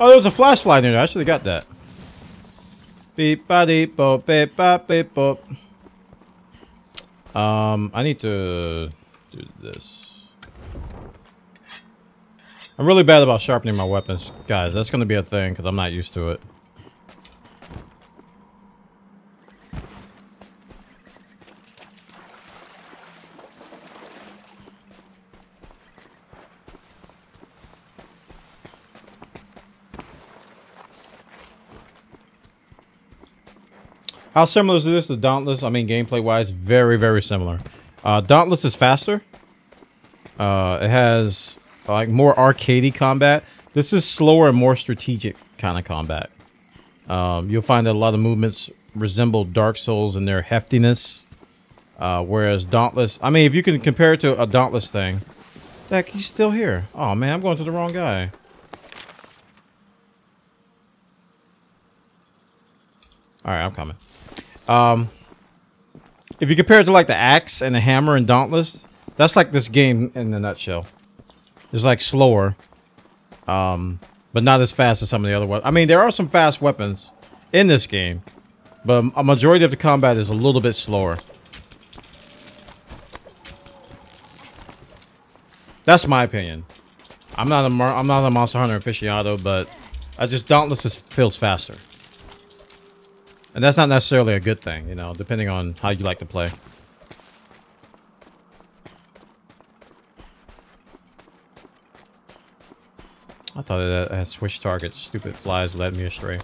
Oh, there was a flashlight in there. I should have got that. Beep ba deep boop beep ba beep boop. Um, I need to do this. I'm really bad about sharpening my weapons, guys. That's gonna be a thing because I'm not used to it. How similar is this to Dauntless? I mean, gameplay-wise, very, very similar. Uh, Dauntless is faster. Uh, it has like more arcadey combat. This is slower and more strategic kind of combat. Um, you'll find that a lot of movements resemble Dark Souls in their heftiness. Uh, whereas Dauntless, I mean, if you can compare it to a Dauntless thing, heck, he's still here. Oh man, I'm going to the wrong guy. All right, I'm coming. Um, if you compare it to like the axe and the hammer and Dauntless, that's like this game in a nutshell. It's like slower, um, but not as fast as some of the other ones. I mean, there are some fast weapons in this game, but a majority of the combat is a little bit slower. That's my opinion. I'm not a I'm not a Monster Hunter aficionado, but I just Dauntless just feels faster. And that's not necessarily a good thing, you know, depending on how you like to play. I thought it had switch targets. Stupid flies led me astray.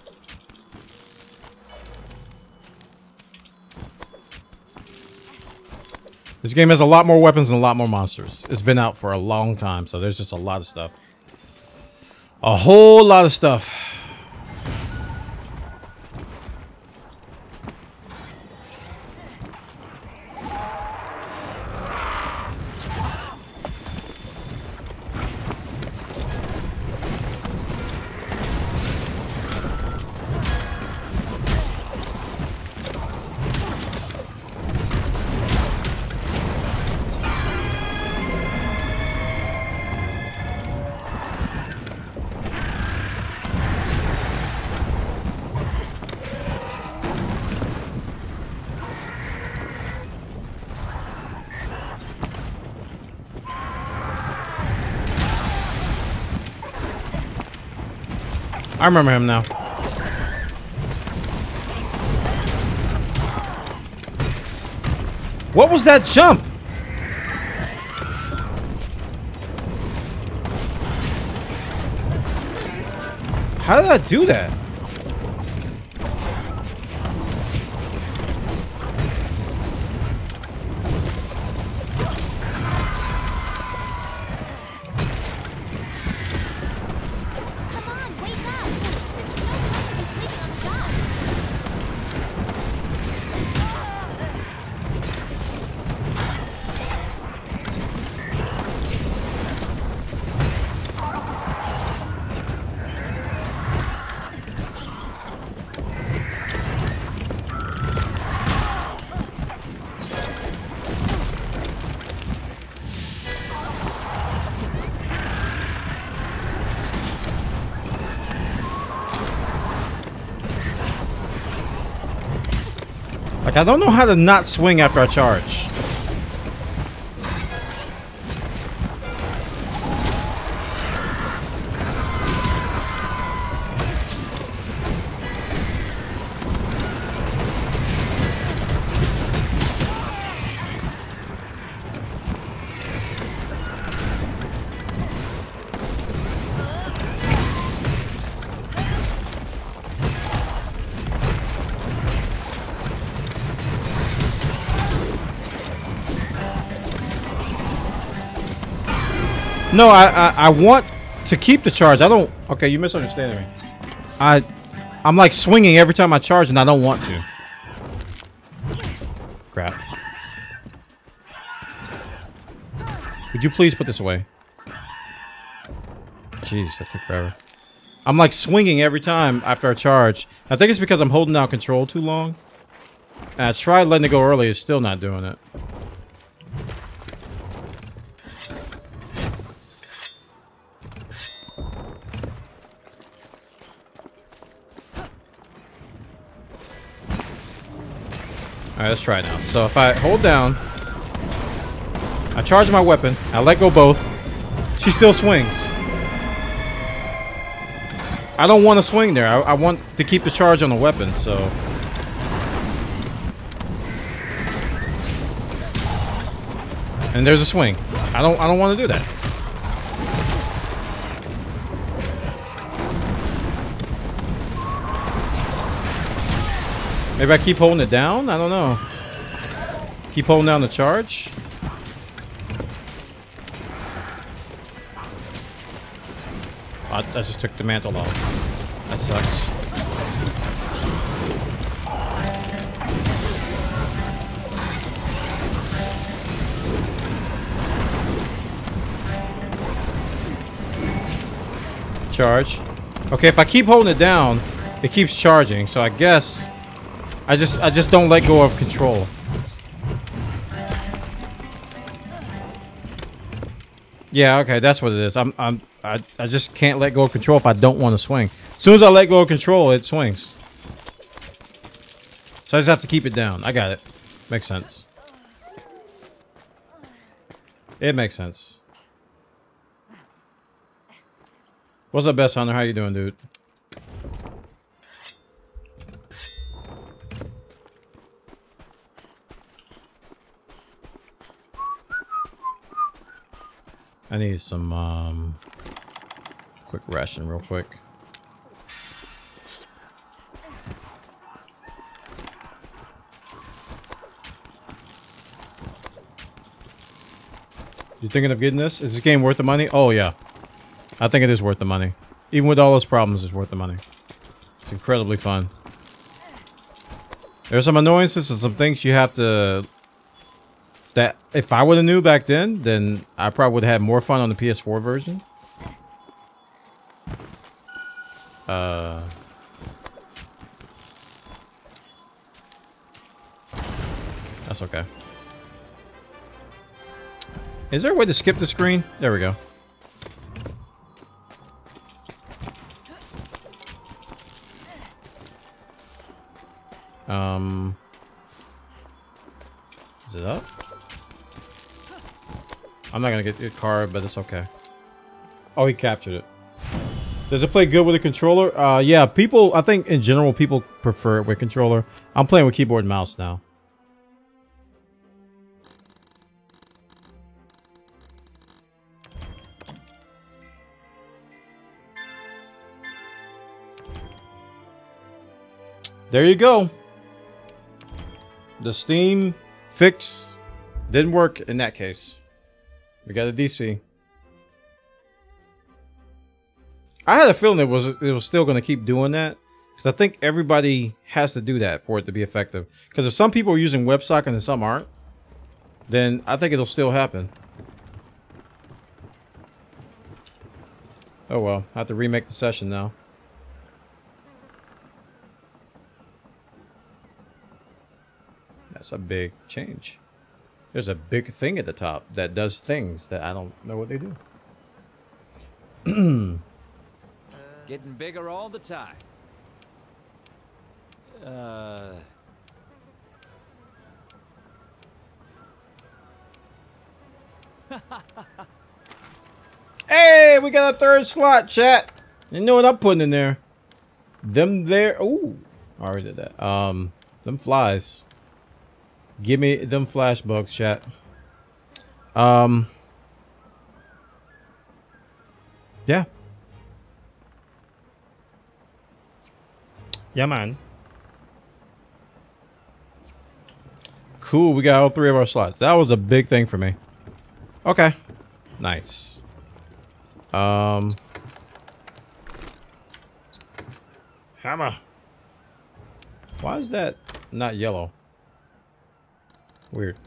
This game has a lot more weapons and a lot more monsters. It's been out for a long time, so there's just a lot of stuff. A whole lot of stuff. I remember him now. What was that jump? How did I do that? Like, I don't know how to not swing after I charge. No, I, I I want to keep the charge. I don't. Okay, you misunderstanding me. I I'm like swinging every time I charge, and I don't want to. Crap. Would you please put this away? Jeez, that took forever. I'm like swinging every time after I charge. I think it's because I'm holding down control too long. And I tried letting it go early. It's still not doing it. Alright, let's try now. So if I hold down, I charge my weapon, I let go both, she still swings. I don't want to swing there. I, I want to keep the charge on the weapon, so... And there's a swing. I don't I don't want to do that. Maybe I keep holding it down? I don't know. Keep holding down the charge? I, I just took the mantle off. That sucks. Charge. Okay, if I keep holding it down, it keeps charging. So I guess I just I just don't let go of control. Yeah, okay, that's what it is. I'm I'm I, I just can't let go of control if I don't want to swing. As soon as I let go of control, it swings. So I just have to keep it down. I got it. Makes sense. It makes sense. What's up, best hunter? How you doing, dude? I need some um quick ration real quick. You thinking of getting this? Is this game worth the money? Oh yeah. I think it is worth the money. Even with all those problems, it's worth the money. It's incredibly fun. There's some annoyances and some things you have to... That if I would have knew back then, then I probably would have had more fun on the PS4 version. Uh... That's okay. Is there a way to skip the screen? There we go. Um, is it up? I'm not gonna get a card, but it's okay. Oh, he captured it. Does it play good with a controller? Uh, yeah, people, I think in general, people prefer it with controller. I'm playing with keyboard and mouse now. There you go. The Steam fix didn't work in that case. We got a DC. I had a feeling it was it was still going to keep doing that because I think everybody has to do that for it to be effective. Because if some people are using WebSocket and some aren't, then I think it'll still happen. Oh well, I have to remake the session now. That's a big change. There's a big thing at the top that does things that I don't know what they do. Getting bigger all the time. Uh. Hey, we got a third slot, chat. You know what I'm putting in there? Them there. Ooh, I already did that. Um, them flies. Give me them flashbugs, chat. Um. Yeah. Yeah, man. Cool, we got all three of our slots. That was a big thing for me. Okay. Nice. Um. Hammer. Why is that not yellow? Weird.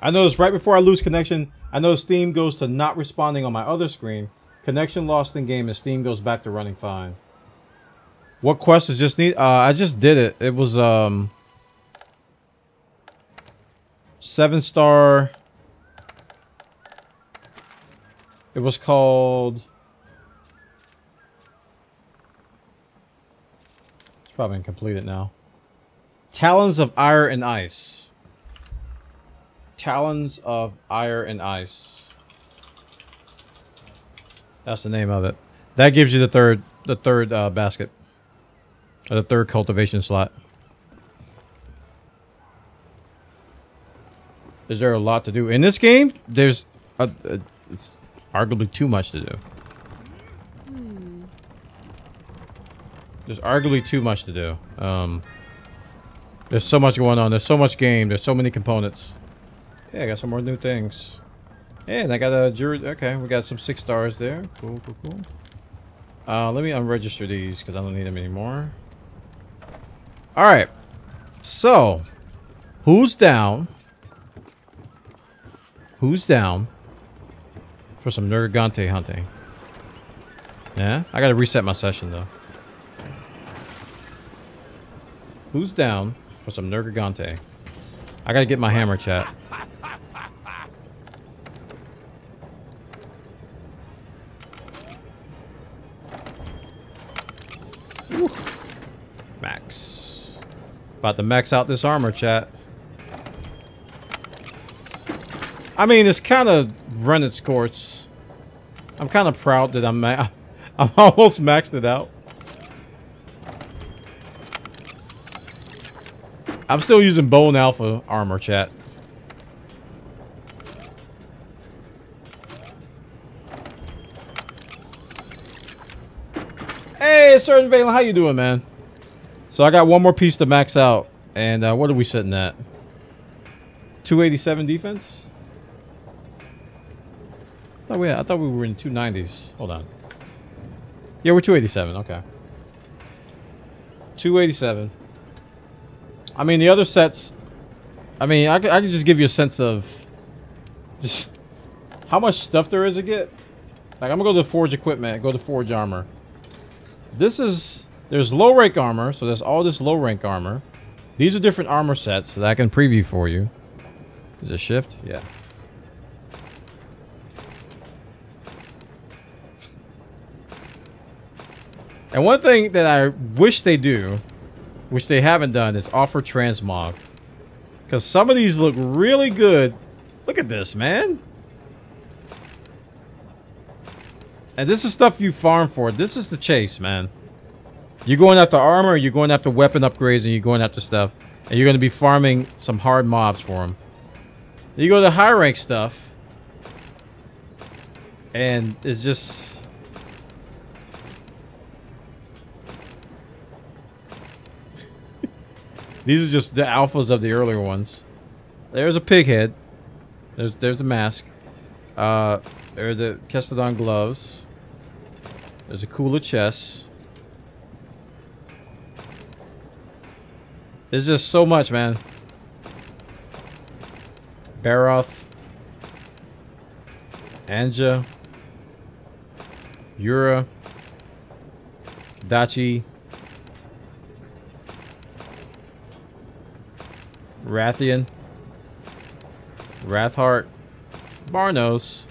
I noticed right before I lose connection, I noticed Steam goes to not responding on my other screen. Connection lost in game and Steam goes back to running fine. What quest is just need? Uh, I just did it. It was um seven star. It was called Probably complete it now. Talons of Ire and Ice. Talons of Ire and Ice. That's the name of it. That gives you the third the third uh, basket. Or the third cultivation slot. Is there a lot to do in this game? There's a, a, it's arguably too much to do. There's arguably too much to do. Um, there's so much going on. There's so much game. There's so many components. Yeah, I got some more new things. And I got a jury. Okay, we got some six stars there. Cool, cool, cool. Uh, let me unregister these because I don't need them anymore. All right. So, who's down? Who's down for some Nergigante hunting? Yeah, I gotta reset my session though. Who's down for some Nergigante? I gotta get my hammer chat. Max. About to max out this armor chat. I mean, it's kind of run its course. I'm kind of proud that I'm I'm almost maxed it out. I'm still using Bone Alpha armor, chat. Hey, Sergeant Valen, how you doing, man? So I got one more piece to max out. And uh, what are we sitting at? 287 defense? I thought, we, I thought we were in 290s. Hold on. Yeah, we're 287. Okay. 287. I mean, the other sets... I mean, I I could just give you a sense of... Just... How much stuff there is to get. Like, I'm gonna go to Forge Equipment, go to Forge Armor. This is... There's low rank armor, so there's all this low rank armor. These are different armor sets that I can preview for you. Is it shift? Yeah. And one thing that I wish they do, which they haven't done, is offer transmog. Because some of these look really good. Look at this, man. And this is stuff you farm for. This is the chase, man. You're going after armor, you're going after weapon upgrades, and you're going after stuff. And you're going to be farming some hard mobs for them. You go to high rank stuff. And it's just... These are just the alphas of the earlier ones. There's a pig head. There's there's a mask. Uh, there are the Kestodon gloves. There's a cooler chest. There's just so much, man. Barroth. Anja. Jyura. Dachi. Rathian. Rathheart. Barnos.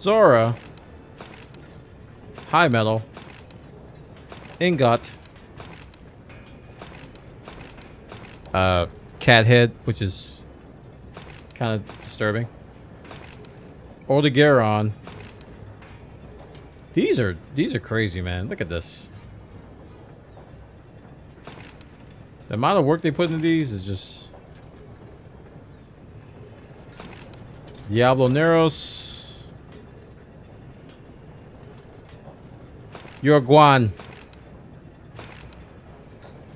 Zorah. High Metal. Ingot. Uh, Cat Head, which is kind of disturbing. Odogaron. These are these are crazy, man. Look at this. The amount of work they put into these is just Diablo Neros. Yorguan.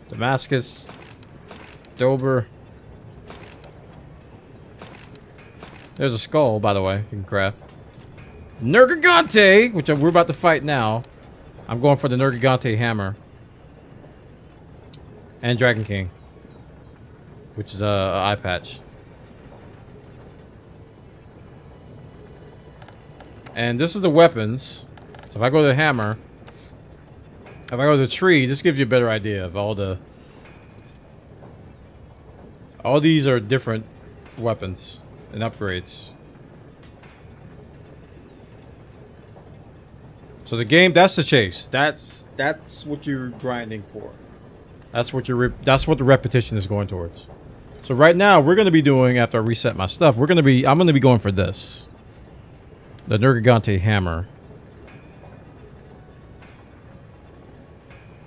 Damascus. Dober. There's a skull, by the way, you can craft. Nergigante, which we're about to fight now. I'm going for the Nergigante hammer. And Dragon King. Which is a, a eye patch. And this is the weapons. So if I go to the hammer, if I go to the tree, this gives you a better idea of all the... All these are different weapons and upgrades. So the game, that's the chase. That's that's what you're grinding for. That's what your re- that's what the repetition is going towards. So right now we're gonna be doing after I reset my stuff. We're gonna be I'm gonna be going for this, the Nergigante hammer.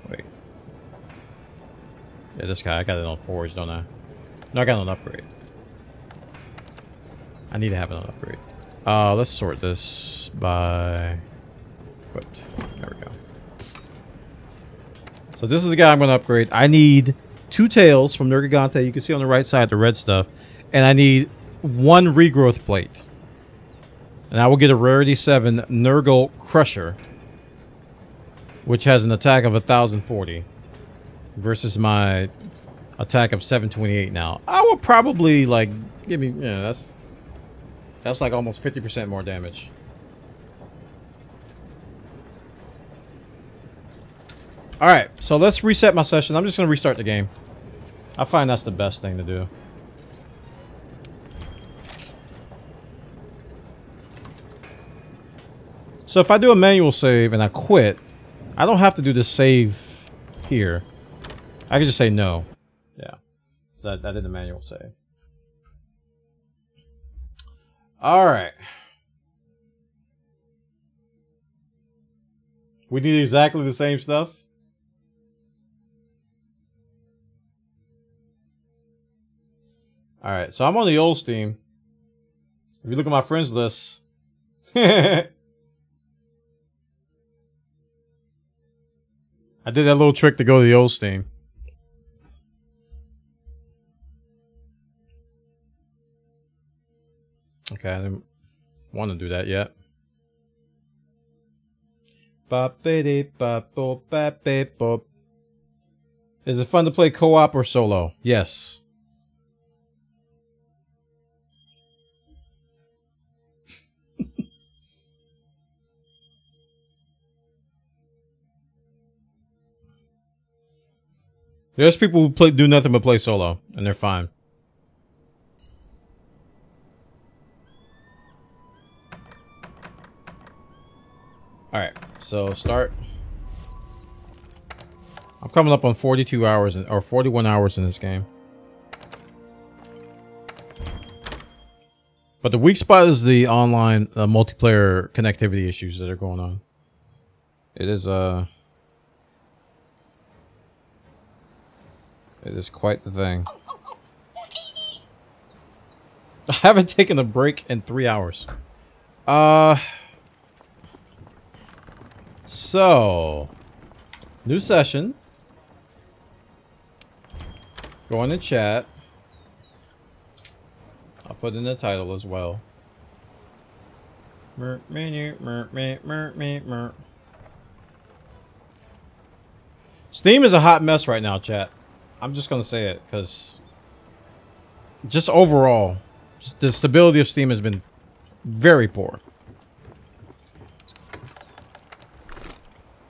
Wait. Yeah, this guy I got it on forge, don't I? No, I got on upgrade. I need to have on upgrade. Uh, let's sort this by equipped. There we go. So this is the guy I'm going to upgrade. I need two tails from Nergigante. You can see on the right side the red stuff. And I need one regrowth plate. And I will get a rarity 7 Nurgle Crusher. Which has an attack of 1040. Versus my attack of 728 now. I will probably like give me yeah, that's that's like almost 50% more damage. Alright, so let's reset my session. I'm just going to restart the game. I find that's the best thing to do. So if I do a manual save and I quit, I don't have to do the save here. I can just say no. Yeah. So I, I did the manual save. Alright. We need exactly the same stuff? Alright, so I'm on the old Steam. If you look at my friends list. I did that little trick to go to the old Steam. Okay, I didn't want to do that yet. Is it fun to play co-op or solo? Yes. There's people who play do nothing but play solo, and they're fine. Alright, so start. I'm coming up on 42 hours, in, or 41 hours in this game. But the weak spot is the online uh, multiplayer connectivity issues that are going on. It is, uh... It is quite the thing. I haven't taken a break in three hours. Uh... So... New session. Go in chat. I'll put in the title as well. Mer, mer, mer, mer, mer, mer. Steam is a hot mess right now, chat. I'm just gonna say it because just overall, the stability of Steam has been very poor.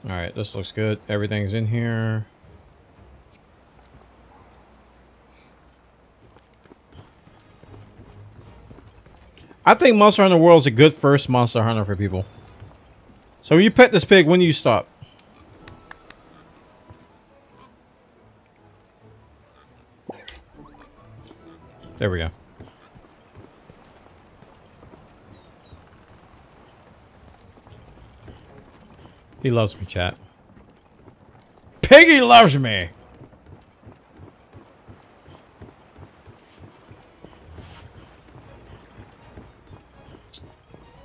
All right, this looks good. Everything's in here. I think Monster Hunter World is a good first Monster Hunter for people. So you pet this pig, when do you stop? There we go. He loves me, chat. Piggy loves me!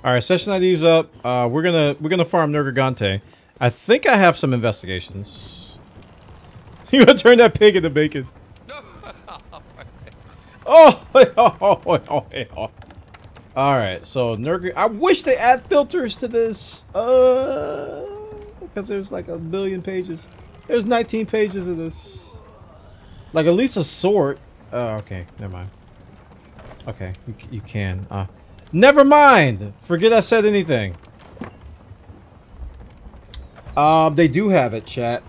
Alright, session ID's up. Uh, we're gonna we're gonna farm Nergigante. I think I have some investigations. You gonna turn that pig into bacon. Oh, oh, oh, oh, oh. All right, so Nurgle. I wish they add filters to this. Uh, because there's like a billion pages. There's 19 pages of this. Like at least a sort. Oh, okay, never mind. Okay, you, you can. Uh, never mind. Forget I said anything. Um, they do have it, chat.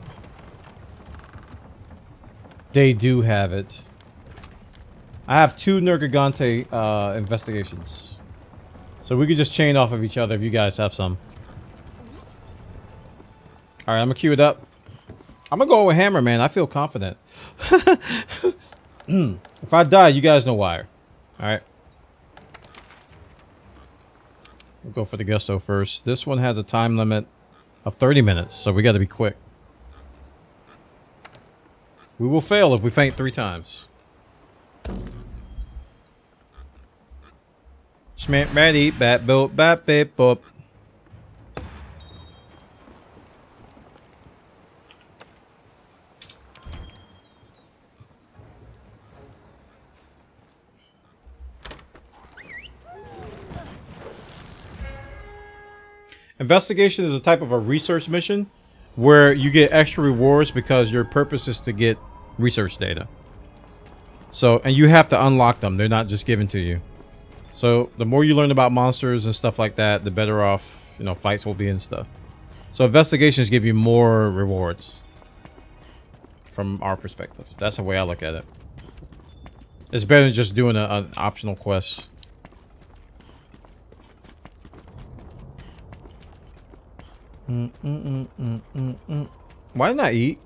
They do have it. I have two Nergigante uh, investigations. So we could just chain off of each other if you guys have some. Alright, I'm gonna queue it up. I'm gonna go with hammer, man. I feel confident. if I die, you guys know why. All right. We'll go for the gusto first. This one has a time limit of 30 minutes, so we got to be quick. We will fail if we faint three times. Schmit ready, bat boop, bat bip boop. Investigation is a type of a research mission where you get extra rewards because your purpose is to get research data. So, and you have to unlock them. They're not just given to you. So, the more you learn about monsters and stuff like that, the better off, you know, fights will be and stuff. So, investigations give you more rewards from our perspective. That's the way I look at it. It's better than just doing a, an optional quest. Mm, mm, mm, mm, mm. Why I eat?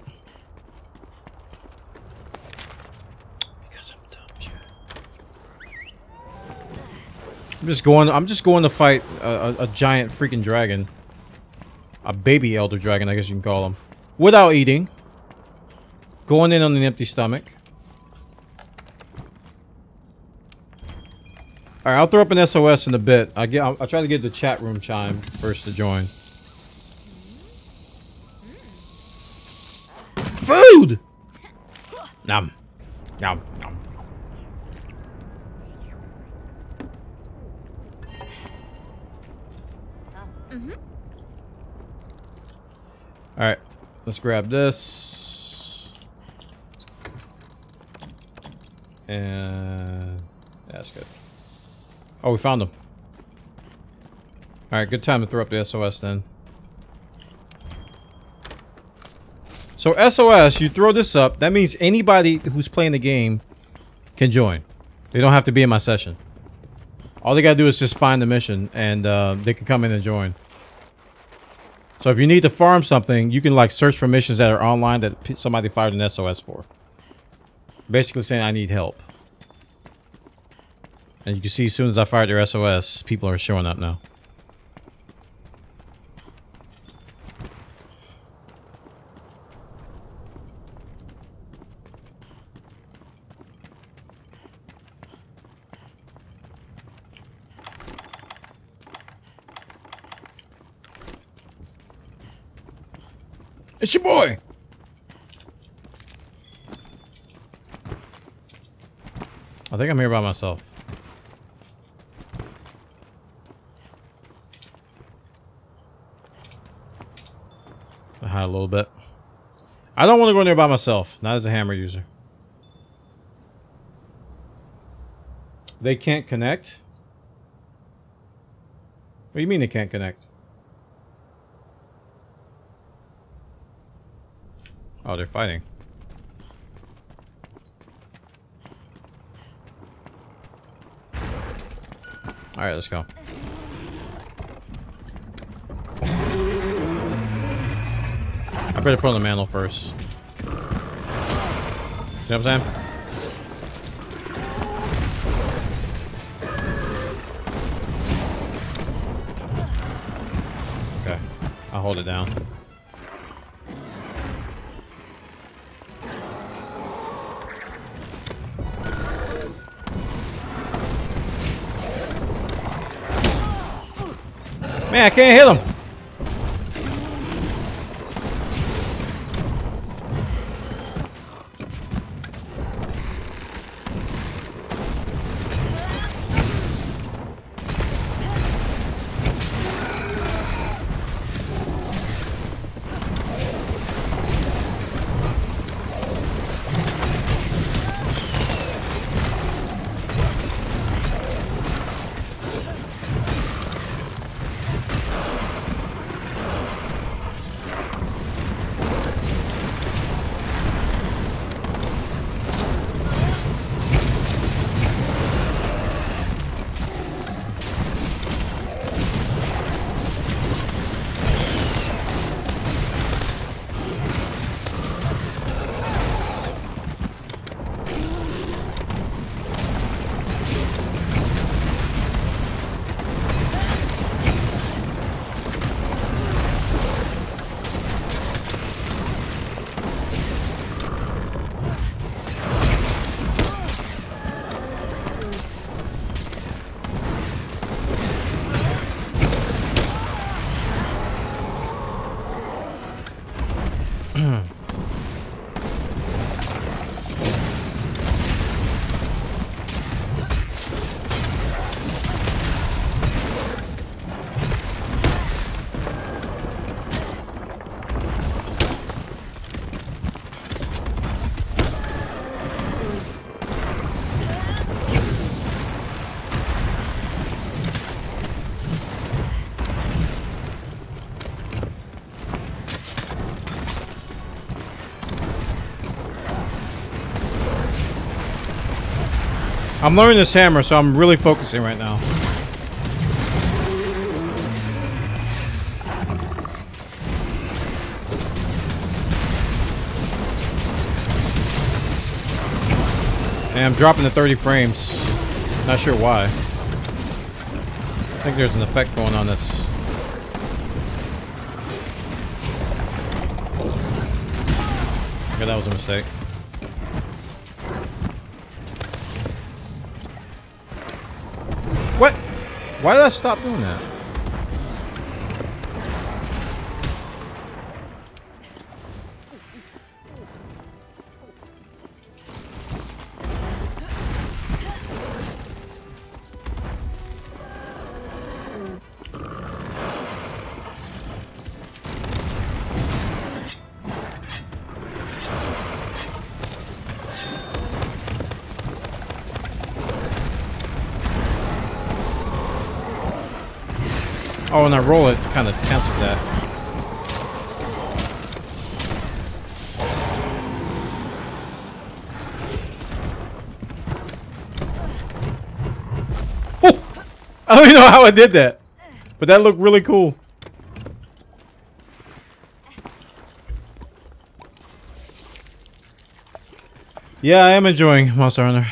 Because I'm dumb, Chad. I'm just going. I'm just going to fight a, a, a giant freaking dragon, a baby elder dragon, I guess you can call him, without eating. Going in on an empty stomach. All right, I'll throw up an SOS in a bit. I get. I'll, I'll try to get the chat room chime first to join. Food! Nom. Nom. Nom. Alright. Let's grab this. And... That's good. Oh, we found them. Alright, good time to throw up the SOS then. So SOS, you throw this up. That means anybody who's playing the game can join. They don't have to be in my session. All they gotta do is just find the mission, and uh, they can come in and join. So if you need to farm something, you can like search for missions that are online that somebody fired an SOS for. Basically saying I need help. And you can see as soon as I fired their SOS, people are showing up now. It's your boy. I think I'm here by myself. I hide a little bit. I don't want to go in there by myself, not as a hammer user. They can't connect? What do you mean they can't connect? Oh, they're fighting. Alright, let's go. I better put on the mantle first. See what I'm saying? Okay. I'll hold it down. Man, I can't hit him. I'm learning this hammer, so I'm really focusing right now. And I'm dropping to 30 frames. Not sure why. I think there's an effect going on this. Okay, that was a mistake. Why did I stop doing that? Oh, and I roll it, kind of cancels that. Oh! I don't even know how I did that. But that looked really cool. Yeah, I am enjoying Monster Hunter.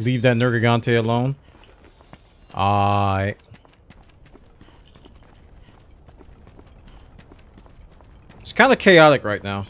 Leave that Nergigante alone. I. It's kind of chaotic right now.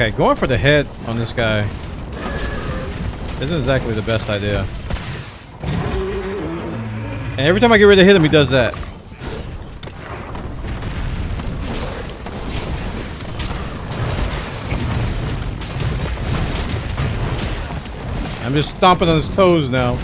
Okay, going for the head on this guy isn't exactly the best idea. And every time I get ready to hit him, he does that. I'm just stomping on his toes now.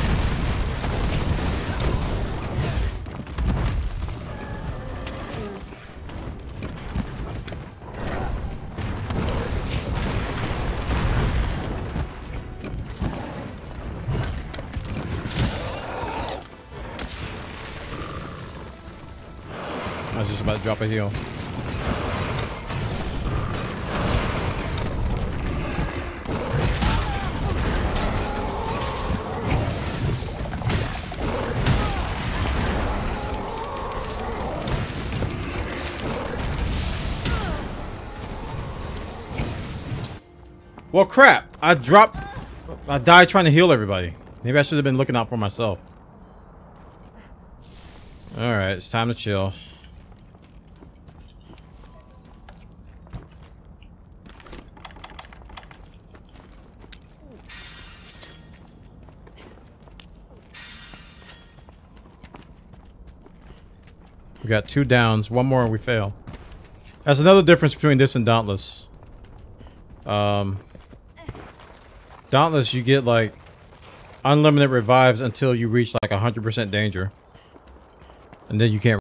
Well, crap. I dropped... I died trying to heal everybody. Maybe I should have been looking out for myself. Alright, it's time to chill. We got two downs. One more and we fail. That's another difference between this and Dauntless. Um, Dauntless, you get like unlimited revives until you reach like 100% danger. And then you can't